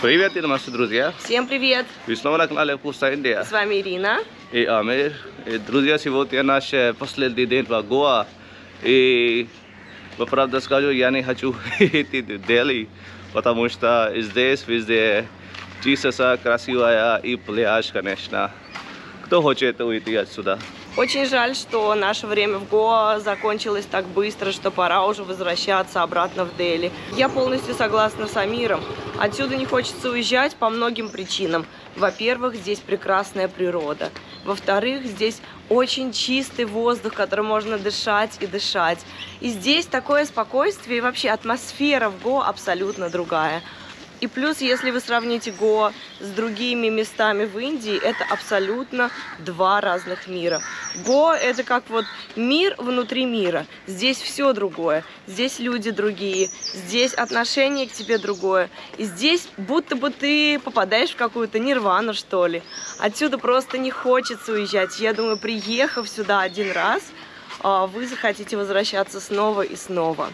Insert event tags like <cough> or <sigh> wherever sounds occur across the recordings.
Привет и друзья! Всем привет! Вы снова на канале Вкуса Индия. С вами Ирина. И Амир. И, друзья, сегодня наш э, последний день в Гоа. И, по правде скажу, я не хочу <laughs> идти в Дели, потому что здесь везде чисто красивая и пляж, конечно. Кто хочет уйти отсюда? Очень жаль, что наше время в Гоа закончилось так быстро, что пора уже возвращаться обратно в Дели. Я полностью согласна с Амиром. Отсюда не хочется уезжать по многим причинам. Во-первых, здесь прекрасная природа. Во-вторых, здесь очень чистый воздух, которым можно дышать и дышать. И здесь такое спокойствие и вообще атмосфера в Гоа абсолютно другая. И плюс, если вы сравните Гоа с другими местами в Индии, это абсолютно два разных мира. Гоа это как вот мир внутри мира. Здесь все другое. Здесь люди другие. Здесь отношение к тебе другое. И здесь будто бы ты попадаешь в какую-то нирвану, что ли. Отсюда просто не хочется уезжать. Я думаю, приехав сюда один раз, а, вы захотите возвращаться снова и снова.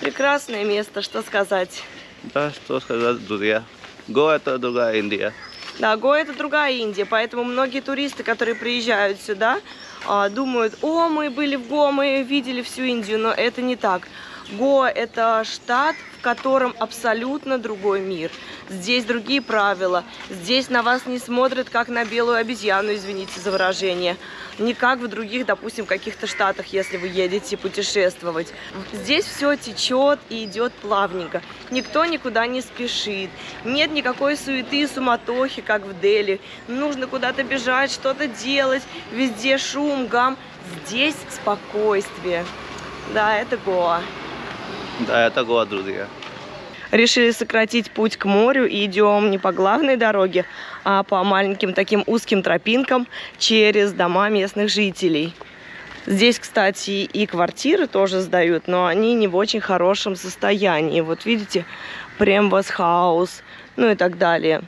Прекрасное место, что сказать. Да, что сказать, друзья. Гоа это другая Индия. Да, Гоа это другая Индия, поэтому многие туристы, которые приезжают сюда, а, думают, о, мы были в Гоа, мы видели всю Индию, но это не так. Гоа это штат, в котором абсолютно другой мир. Здесь другие правила. Здесь на вас не смотрят, как на белую обезьяну, извините за выражение. Не как в других, допустим, каких-то штатах, если вы едете путешествовать. Здесь все течет и идет плавненько. Никто никуда не спешит. Нет никакой суеты и суматохи, как в Дели. Нужно куда-то бежать, что-то делать. Везде шум, гам. Здесь спокойствие. Да, это Гоа. Да, это Гоа, друзья. Решили сократить путь к морю и идем не по главной дороге, а по маленьким таким узким тропинкам через дома местных жителей. Здесь, кстати, и квартиры тоже сдают, но они не в очень хорошем состоянии. Вот видите, хаус, ну и так далее.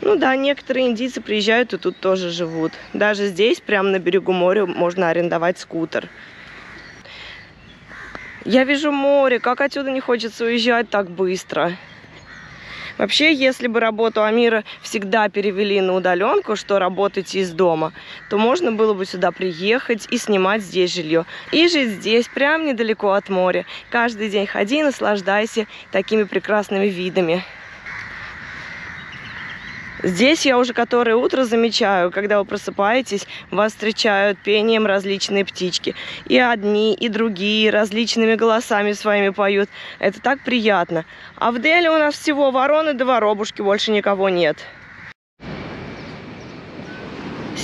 Ну да, некоторые индийцы приезжают и тут тоже живут. Даже здесь, прямо на берегу моря, можно арендовать скутер. Я вижу море, как отсюда не хочется уезжать так быстро. Вообще, если бы работу Амира всегда перевели на удаленку, что работаете из дома, то можно было бы сюда приехать и снимать здесь жилье. И жить здесь, прям недалеко от моря. Каждый день ходи и наслаждайся такими прекрасными видами. Здесь я уже которое утро замечаю, когда вы просыпаетесь, вас встречают пением различные птички. И одни, и другие различными голосами своими поют. Это так приятно. А в Дели у нас всего вороны да воробушки, больше никого нет.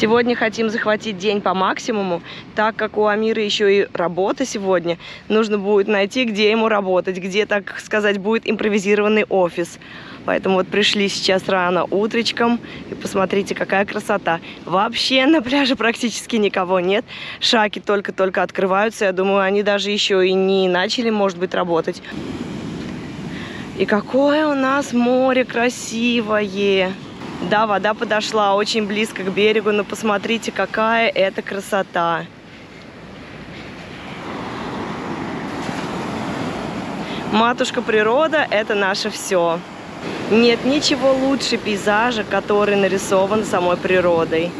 Сегодня хотим захватить день по максимуму, так как у Амира еще и работа сегодня. Нужно будет найти, где ему работать, где, так сказать, будет импровизированный офис. Поэтому вот пришли сейчас рано утречком. И посмотрите, какая красота. Вообще на пляже практически никого нет. Шаки только-только открываются. Я думаю, они даже еще и не начали, может быть, работать. И какое у нас море красивое. Да, вода подошла очень близко к берегу, но посмотрите, какая это красота. Матушка природа – это наше все. Нет ничего лучше пейзажа, который нарисован самой природой.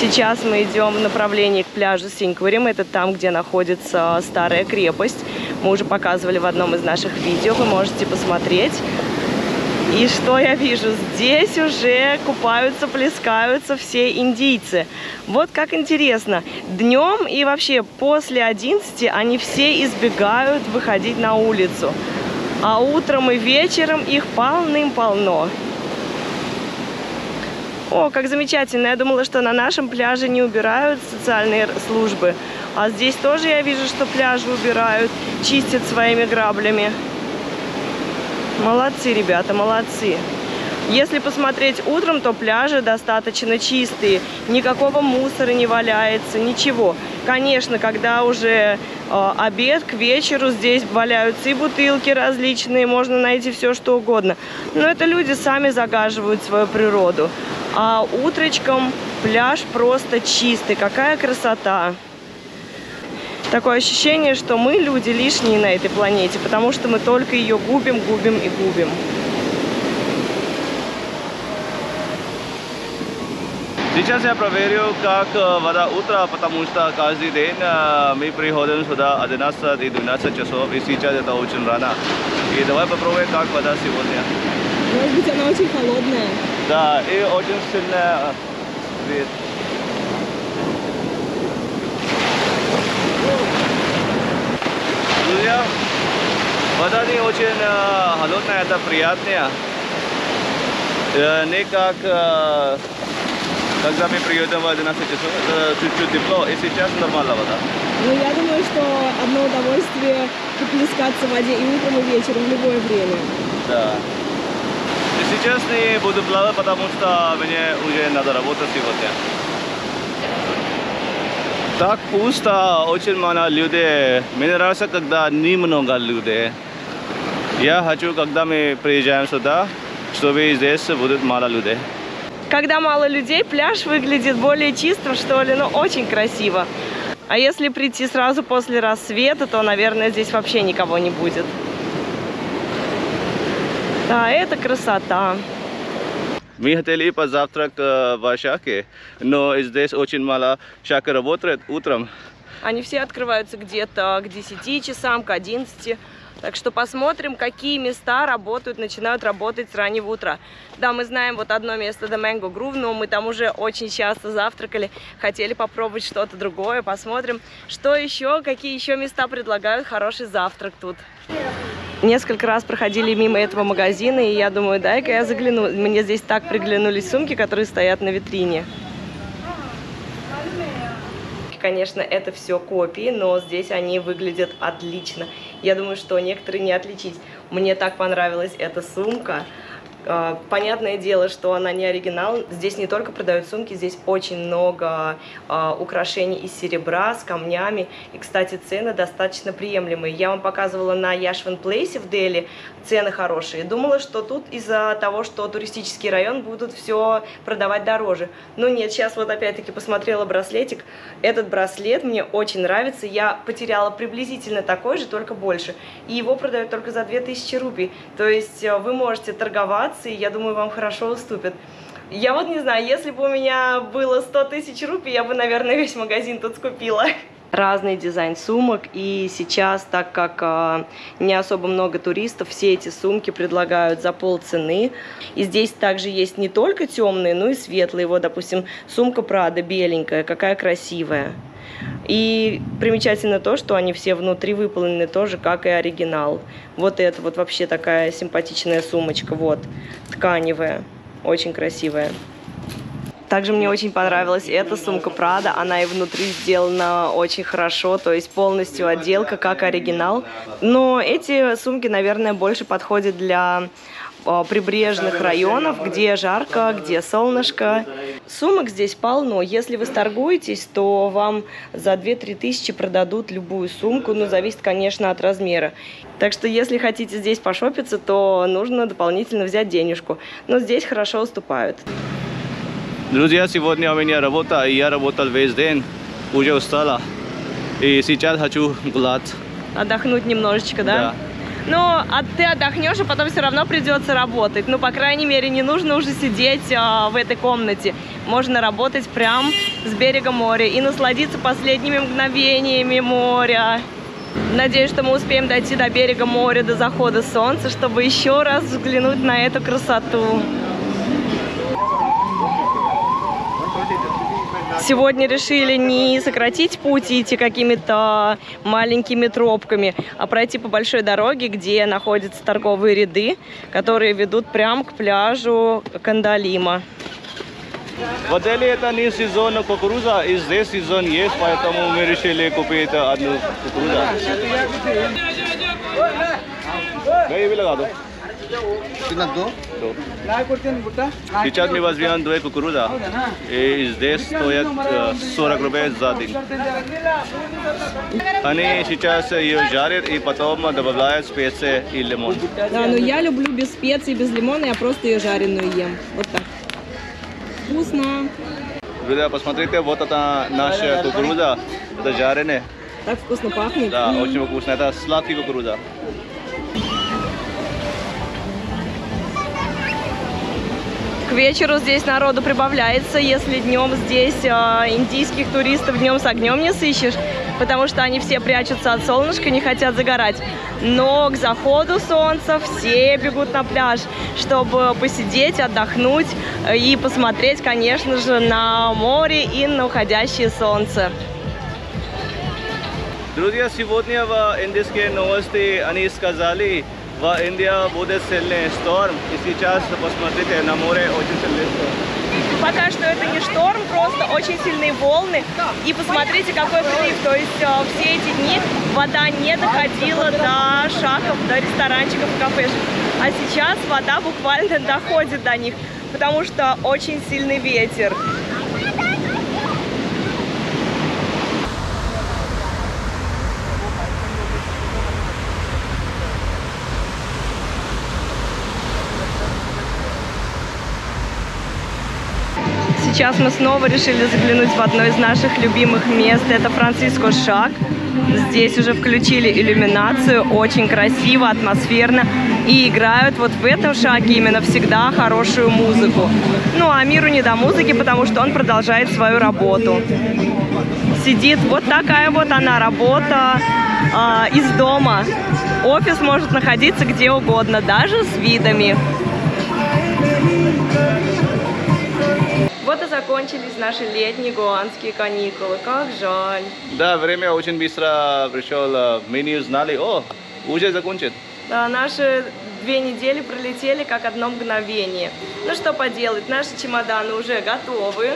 Сейчас мы идем в направлении к пляжу Синькварим. Это там, где находится старая крепость. Мы уже показывали в одном из наших видео. Вы можете посмотреть. И что я вижу? Здесь уже купаются, плескаются все индийцы. Вот как интересно. Днем и вообще после 11 они все избегают выходить на улицу. А утром и вечером их полным-полно. О, как замечательно. Я думала, что на нашем пляже не убирают социальные службы. А здесь тоже я вижу, что пляжи убирают, чистят своими граблями. Молодцы, ребята, молодцы. Если посмотреть утром, то пляжи достаточно чистые. Никакого мусора не валяется, ничего. Конечно, когда уже э, обед, к вечеру здесь валяются и бутылки различные, можно найти все, что угодно. Но это люди сами загаживают свою природу. А утречком пляж просто чистый. Какая красота! Такое ощущение, что мы люди лишние на этой планете, потому что мы только ее губим, губим и губим. Сейчас я проверю, как э, вода утра, потому что каждый день э, мы приходим сюда 11 и 12 часов, и сейчас это очень рано. И давай попробуем, как вода сегодня. Может быть, она очень холодная. Да, и очень сильная э, вид. Друзья, вода не очень э, холодная, это приятная. Э, не как э, когда мы приедем в 11 часов, это чуть-чуть тепло, и сейчас нормально вода. Ну, я думаю, что одно удовольствие поплескаться в воде и утром, и вечером, в любое время. Да. И сейчас не буду плавать, потому что мне уже надо работать сегодня. Так пусто, очень мало людей. Мне нравится, когда немного людей. Я хочу, когда мы приезжаем сюда, чтобы здесь будет мало людей. Когда мало людей, пляж выглядит более чистым, что ли, ну, очень красиво. А если прийти сразу после рассвета, то, наверное, здесь вообще никого не будет. Да, это красота. Мы хотели позавтрак э, в Шаке, но здесь очень мало Шака работает утром. Они все открываются где-то к 10 часам, к 11. Так что посмотрим, какие места работают, начинают работать с раннего утра. Да, мы знаем вот одно место, The Mango Groove, но мы там уже очень часто завтракали, хотели попробовать что-то другое, посмотрим, что еще, какие еще места предлагают хороший завтрак тут. Несколько раз проходили мимо этого магазина, и я думаю, дай-ка я загляну. Мне здесь так приглянулись сумки, которые стоят на витрине. Конечно, это все копии, но здесь они выглядят отлично. Я думаю, что некоторые не отличить. Мне так понравилась эта сумка. А, Понятное дело, что она не оригинал. Здесь не только продают сумки, здесь очень много а, украшений из серебра с камнями. И, кстати, цены достаточно приемлемые. Я вам показывала на Яшван Плейсе в Дели цены хорошие. Думала, что тут из-за того, что туристический район будут все продавать дороже. Но нет, сейчас вот опять-таки посмотрела браслетик. Этот браслет мне очень нравится. Я потеряла приблизительно такой же, только больше. И его продают только за 2000 рупий. То есть э, вы можете торговаться, и я думаю, вам хорошо уступят. Я вот не знаю, если бы у меня было 100 тысяч рупий, я бы, наверное, весь магазин тут скупила. Разный дизайн сумок, и сейчас, так как э, не особо много туристов, все эти сумки предлагают за полцены. И здесь также есть не только темные, но и светлые. Вот, допустим, сумка Прада беленькая, какая красивая. И примечательно то, что они все внутри выполнены тоже, как и оригинал. Вот это вот вообще такая симпатичная сумочка, вот, тканевая, очень красивая. Также мне очень понравилась эта сумка Прада. Она и внутри сделана очень хорошо, то есть полностью отделка, как оригинал. Но эти сумки, наверное, больше подходят для прибрежных районов, где жарко, где солнышко. Сумок здесь полно. Если вы сторгуетесь, то вам за 2-3 тысячи продадут любую сумку. Ну, зависит, конечно, от размера. Так что, если хотите здесь пошопиться, то нужно дополнительно взять денежку. Но здесь хорошо уступают. Друзья, сегодня у меня работа, и я работал весь день, уже устала. И сейчас хочу гулять. Отдохнуть немножечко, да? Да. Ну, а ты отдохнешь, а потом все равно придется работать. Ну, по крайней мере, не нужно уже сидеть а, в этой комнате. Можно работать прям с берега моря и насладиться последними мгновениями моря. Надеюсь, что мы успеем дойти до берега моря до захода солнца, чтобы еще раз взглянуть на эту красоту. сегодня решили не сократить путь и идти какими-то маленькими тропками, а пройти по большой дороге, где находятся торговые ряды, которые ведут прямо к пляжу Кандалима. В отеле это не сезон кукуруза, и здесь сезон есть, поэтому мы решили купить одну кукурузу. Я его कितना दो दो Сейчас мы возьмем две кукуруза. И здесь стоят э, 40 рублей за день. Они сейчас ее жарят и потом добавляют специи и лимон. Да, но я люблю без специй, без лимона, я просто ее жареную ем. Вот так. Вкусно. Друзья, посмотрите, вот это наша кукуруза. Это жареная. Так вкусно пахнет. Да, М. очень вкусно. Это сладкий кукуруза. Вечеру здесь народу прибавляется, если днем здесь э, индийских туристов днем с огнем не сыщешь, потому что они все прячутся от солнышка, не хотят загорать. Но к заходу солнца все бегут на пляж, чтобы посидеть, отдохнуть и посмотреть, конечно же, на море и на уходящее солнце. Друзья, сегодня в индийские новости они сказали, в Индии будет сильный шторм. И сейчас посмотрите, на море очень сильный шторм. Пока что это не шторм, просто очень сильные волны. И посмотрите, какой прилив. То есть э, все эти дни вода не доходила до шахов, до ресторанчиков, кафешек. А сейчас вода буквально <laughs> доходит до них, потому что очень сильный ветер. Сейчас мы снова решили заглянуть в одно из наших любимых мест. Это Франциско Шаг. Здесь уже включили иллюминацию. Очень красиво, атмосферно. И играют вот в этом шаге именно всегда хорошую музыку. Ну, а миру не до музыки, потому что он продолжает свою работу. Сидит. Вот такая вот она работа а, из дома. Офис может находиться где угодно, даже с видами. Закончились наши летние гуанские каникулы. Как жаль. Да, время очень быстро пришло. Мы не узнали, о, уже закончит. Да, наши две недели пролетели как одно мгновение. Ну что поделать, наши чемоданы уже готовы.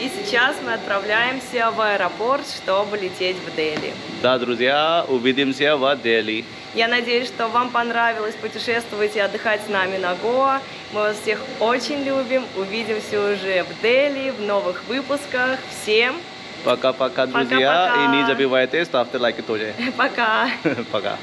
И сейчас мы отправляемся в аэропорт, чтобы лететь в Дели. Да, друзья, увидимся в Дели. Я надеюсь, что вам понравилось путешествовать и отдыхать с нами на Гоа. Мы вас всех очень любим. Увидимся уже в Дели, в новых выпусках. Всем Пока-пока, друзья. Пока-пока. И не забывайте ставьте лайки тоже. <laughs> пока! <laughs> Пока.